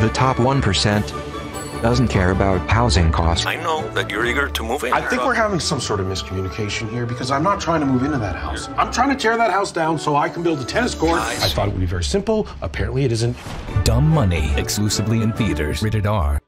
The top 1% doesn't care about housing costs. I know that you're eager to move in. I think we're having some sort of miscommunication here because I'm not trying to move into that house. I'm trying to tear that house down so I can build a tennis court. Nice. I thought it would be very simple. Apparently, it isn't. Dumb Money, exclusively in theaters. Rated R.